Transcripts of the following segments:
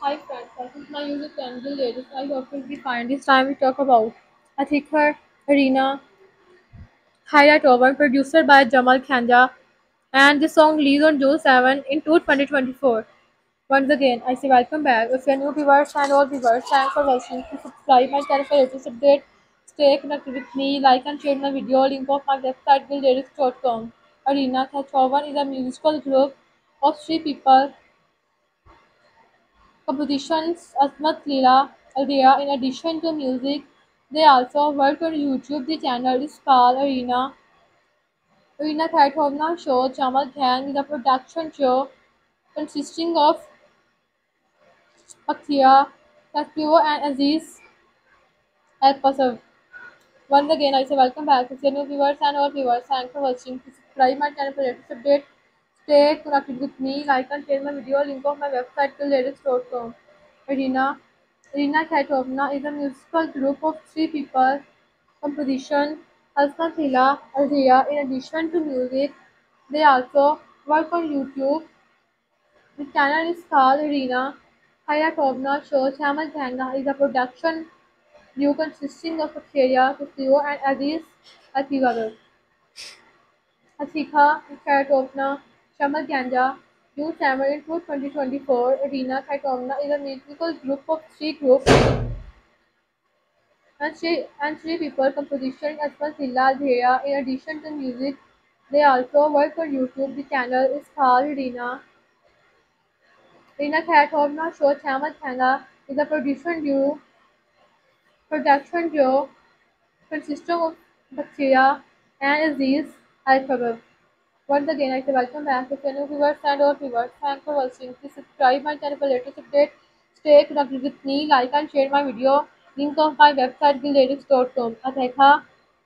Hi friends, welcome to my YouTube channel Ladies. I hope you'll be fine. This time we talk about Athikar Arena Highlight Over, produced by Jamal Khanja, and the song released on June 7 in 2024. Once again, I say welcome back. If you're new viewers and old viewers, thanks for watching. Please subscribe my channel for latest update. Stay connected with me, like and share my video. Link of my website gilllyrics.com. Arena Khachovan is a musical group of three people compositions Asmat Leela Aldea. In addition to music, they also work on YouTube. The channel is called Arena. Arena Khatovna Show. Jamal Khan is a production show consisting of Akhia, Tasbio and Aziz Al-Pasov. Once again, I say welcome back to new viewers and all viewers. Thanks for watching. Subscribe my channel for latest update. Stay connected with me. Like and share my video. Link of my website latest.com. Arena Irina Khatovna is a musical group of three people. Composition Hasna Thila Alzia. In addition to music, they also work on YouTube. The channel is called Irina Khatovna Show. Shamal Khanga is a production duo consisting of Aksharia Kusio and Aziz Atiwagar. Asika Khatovna Shamal Ganja June 7 in 2024, Irina Khatovna is a musical group of three groups and three, and three people composition Asmal Silla Dheya. In addition to music, they also work on YouTube. The channel is called Rina. Rina Khatovna show Chamal Khanga is a production duo production duo consisting of Bakshia and Aziz Al Once again, I say welcome back to new viewers and old viewers. Thanks for watching. Please subscribe my channel for latest update. Stay connected with me, like and share my video. Link of my website gilllyrics.com. Atheka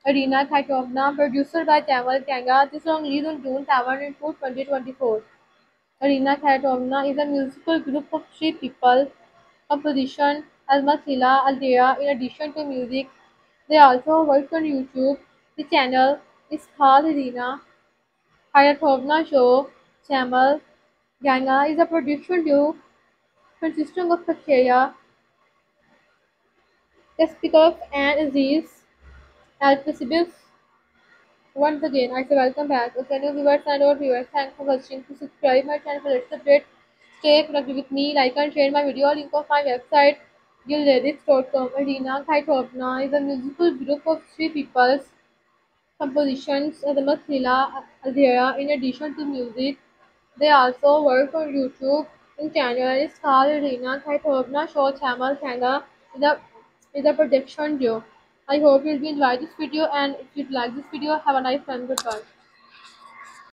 Arena Khatovna, producer by Jamal Kanga. This song released on June 7 in 2024. Arena Khatovna is a musical group of three people. Composition Almasila Aldea. In addition to music, they also work on YouTube. The channel is called Arena Hayathovna show Chamal Ganga is a production duo consisting of Kacheya, Kaspikov and Aziz Alpesibus. Once again, I say welcome back. Okay, new viewers and old viewers, thanks for watching. To subscribe my channel for latest update, stay connected with me, like and share my video. Link of my website, gilllyrics.com. Arena Kaitovna is a musical group of three people's compositions. Uh, Adamat Leela Aldea. In addition to music, they also work on YouTube. In channel is called Rina Khaitobna Show Chamal Khanga is a, production duo. I hope you'll be enjoy this video and if you like this video, have a nice time. Goodbye.